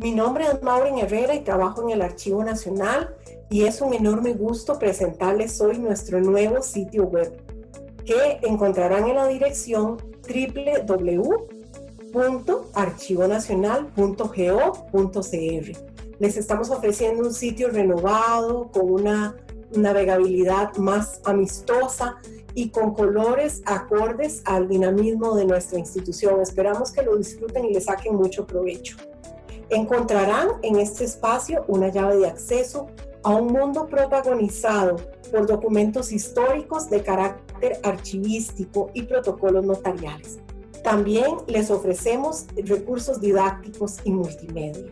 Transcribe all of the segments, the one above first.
Mi nombre es Maureen Herrera y trabajo en el Archivo Nacional y es un enorme gusto presentarles hoy nuestro nuevo sitio web que encontrarán en la dirección www.archivonacional.go.cr. Les estamos ofreciendo un sitio renovado con una navegabilidad más amistosa y con colores acordes al dinamismo de nuestra institución. Esperamos que lo disfruten y le saquen mucho provecho. Encontrarán en este espacio una llave de acceso a un mundo protagonizado por documentos históricos de carácter archivístico y protocolos notariales. También les ofrecemos recursos didácticos y multimedia.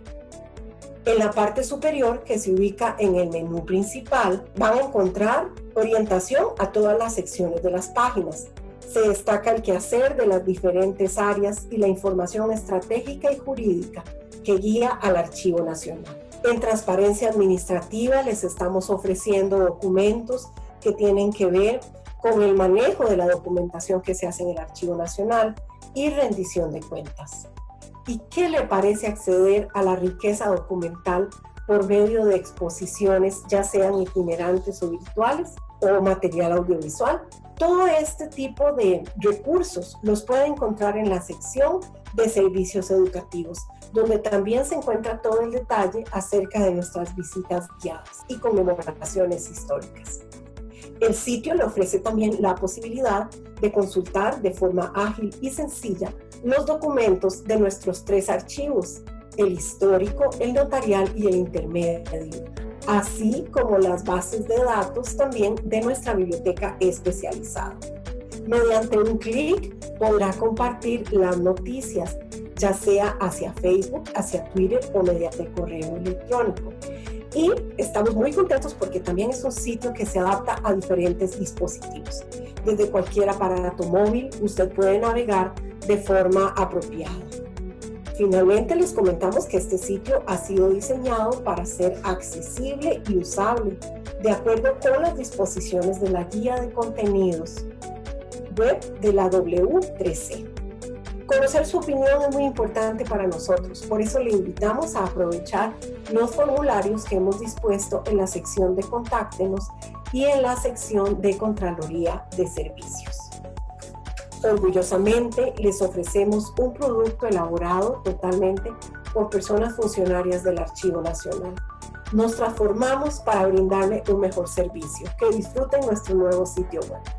En la parte superior, que se ubica en el menú principal, van a encontrar orientación a todas las secciones de las páginas. Se destaca el quehacer de las diferentes áreas y la información estratégica y jurídica que guía al Archivo Nacional. En transparencia administrativa les estamos ofreciendo documentos que tienen que ver con el manejo de la documentación que se hace en el Archivo Nacional y rendición de cuentas. ¿Y qué le parece acceder a la riqueza documental por medio de exposiciones, ya sean itinerantes o virtuales, o material audiovisual? Todo este tipo de recursos los puede encontrar en la sección de servicios educativos, donde también se encuentra todo el detalle acerca de nuestras visitas guiadas y conmemoraciones históricas. El sitio le ofrece también la posibilidad de consultar de forma ágil y sencilla los documentos de nuestros tres archivos, el histórico, el notarial y el intermedio, así como las bases de datos también de nuestra biblioteca especializada. Mediante un clic podrá compartir las noticias, ya sea hacia Facebook, hacia Twitter o mediante correo electrónico. Y estamos muy contentos porque también es un sitio que se adapta a diferentes dispositivos. Desde cualquier aparato móvil usted puede navegar de forma apropiada. Finalmente les comentamos que este sitio ha sido diseñado para ser accesible y usable de acuerdo con las disposiciones de la guía de contenidos web de la W3C. Conocer su opinión es muy importante para nosotros, por eso le invitamos a aprovechar los formularios que hemos dispuesto en la sección de Contáctenos y en la sección de Contraloría de Servicios. Orgullosamente les ofrecemos un producto elaborado totalmente por personas funcionarias del Archivo Nacional. Nos transformamos para brindarle un mejor servicio. Que disfruten nuestro nuevo sitio web.